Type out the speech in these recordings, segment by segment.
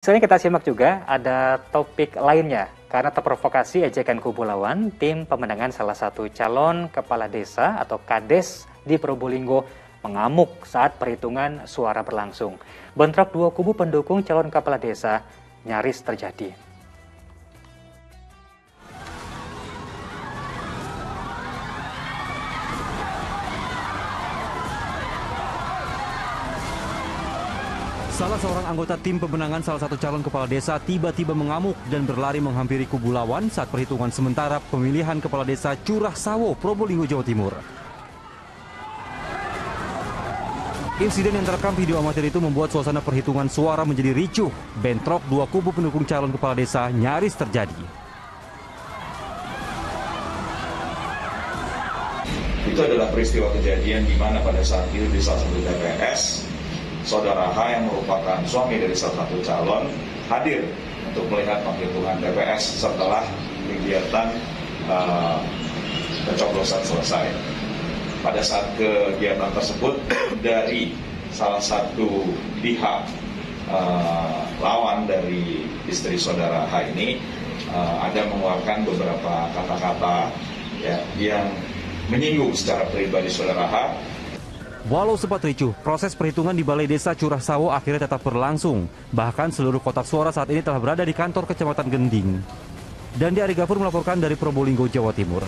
Selanjutnya kita simak juga ada topik lainnya. Karena terprovokasi ejekan kubu lawan, tim pemenangan salah satu calon kepala desa atau kades di Probolinggo mengamuk saat perhitungan suara berlangsung. Bentrok dua kubu pendukung calon kepala desa nyaris terjadi. Salah seorang anggota tim pemenangan salah satu calon kepala desa tiba-tiba mengamuk dan berlari menghampiri kubu lawan saat perhitungan sementara pemilihan kepala desa Curah Sawo, Probolinggo, Jawa Timur. Insiden yang terekam video amatir itu membuat suasana perhitungan suara menjadi ricuh. Bentrok dua kubu pendukung calon kepala desa nyaris terjadi. Itu adalah peristiwa kejadian di mana pada saat itu di salah satu TPS saudara H yang merupakan suami dari salah satu calon hadir untuk melihat penghitungan TPS setelah kegiatan uh, pencoblosan selesai. Pada saat kegiatan tersebut dari salah satu pihak uh, lawan dari istri saudara H ini uh, ada mengeluarkan beberapa kata-kata ya, yang menyinggung secara pribadi saudara H Walau sempat ricuh, proses perhitungan di Balai Desa Curah Sawo akhirnya tetap berlangsung. Bahkan seluruh kotak suara saat ini telah berada di kantor Kecamatan Gending. Dan di Arigafur melaporkan dari Probolinggo, Jawa Timur.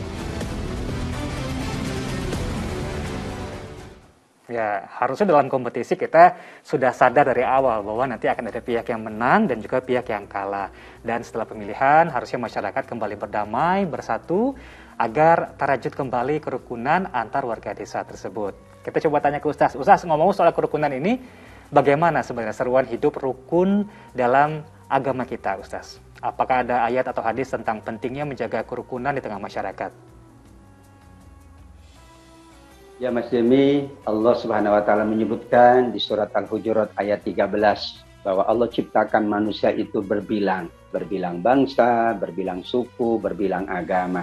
Ya, harusnya dalam kompetisi kita sudah sadar dari awal bahwa nanti akan ada pihak yang menang dan juga pihak yang kalah. Dan setelah pemilihan, harusnya masyarakat kembali berdamai, bersatu, agar terajut kembali kerukunan antar warga desa tersebut. Kita coba tanya ke Ustaz. Ustaz ngomong soal kerukunan ini, bagaimana sebenarnya seruan hidup rukun dalam agama kita, Ustaz? Apakah ada ayat atau hadis tentang pentingnya menjaga kerukunan di tengah masyarakat? Ya Mas Demi, Allah Subhanahu wa taala menyebutkan di surat Al-Hujurat ayat 13 bahwa Allah ciptakan manusia itu berbilang, berbilang bangsa, berbilang suku, berbilang agama.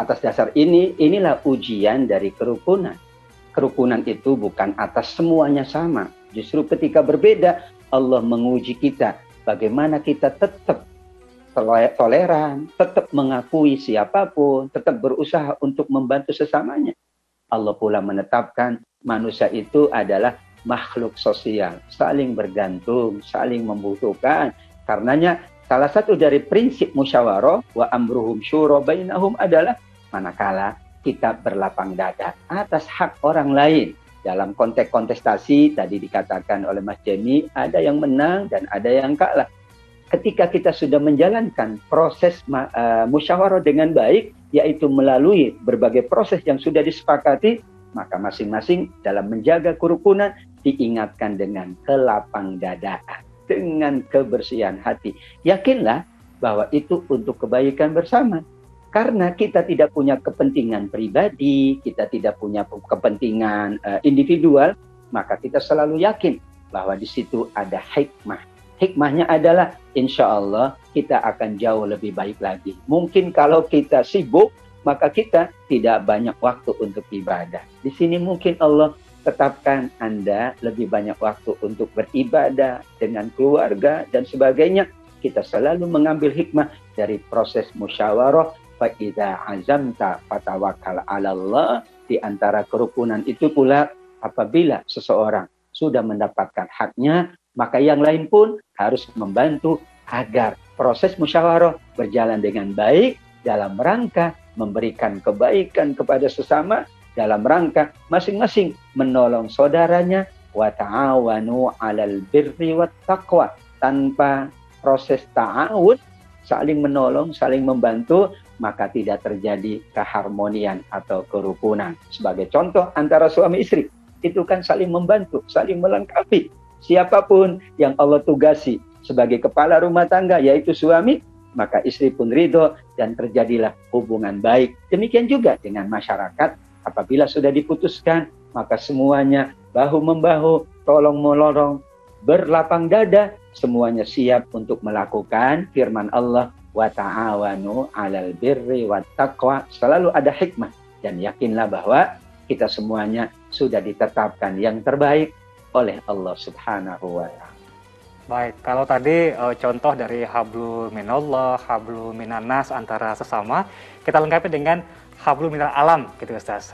Atas dasar ini, inilah ujian dari kerukunan kerukunan itu bukan atas semuanya sama. Justru ketika berbeda, Allah menguji kita bagaimana kita tetap toleran, tetap mengakui siapa pun, tetap berusaha untuk membantu sesamanya. Allah pula menetapkan manusia itu adalah makhluk sosial, saling bergantung, saling membutuhkan. Karenanya salah satu dari prinsip musyawarah wa amruhum syura bainahum adalah manakala kita berlapang dada atas hak orang lain. Dalam konteks kontestasi tadi dikatakan oleh Mas Jemi, ada yang menang dan ada yang kalah. Ketika kita sudah menjalankan proses uh, musyawarah dengan baik, yaitu melalui berbagai proses yang sudah disepakati, maka masing-masing dalam menjaga kerukunan diingatkan dengan kelapang dada, dengan kebersihan hati. Yakinlah bahwa itu untuk kebaikan bersama. Karena kita tidak punya kepentingan pribadi, kita tidak punya kepentingan uh, individual, maka kita selalu yakin bahwa di situ ada hikmah. Hikmahnya adalah insya Allah kita akan jauh lebih baik lagi. Mungkin kalau kita sibuk, maka kita tidak banyak waktu untuk ibadah. Di sini mungkin Allah tetapkan Anda lebih banyak waktu untuk beribadah dengan keluarga dan sebagainya. Kita selalu mengambil hikmah dari proses musyawarah Fa'idha azamta fatawakal ala Allah. Di antara kerukunan itu pula apabila seseorang sudah mendapatkan haknya, maka yang lain pun harus membantu agar proses musyawarah berjalan dengan baik dalam rangka memberikan kebaikan kepada sesama dalam rangka masing-masing menolong saudaranya wa ta'awanu 'alal birri wat taqwa tanpa proses ta'awun saling menolong, saling membantu maka tidak terjadi keharmonian atau kerukunan. Sebagai contoh antara suami istri, itu kan saling membantu, saling melengkapi. Siapa pun yang Allah tugasi sebagai kepala rumah tangga, yaitu suami, maka istri pun ridho dan terjadilah hubungan baik. Demikian juga dengan masyarakat, apabila sudah diputuskan, maka semuanya bahu-membahu, tolong-melorong, berlapang dada, semuanya siap untuk melakukan firman Allah wa ta'awanu 'alal birri wat taqwa selalu ada hikmah dan yakinlah bahwa kita semuanya sudah ditetapkan yang terbaik oleh Allah Subhanahu wa taala. Baik, kalau tadi uh, contoh dari hablu minallah, hablu minanas antara sesama, kita lengkapi dengan hablu minal alam gitu Ustaz.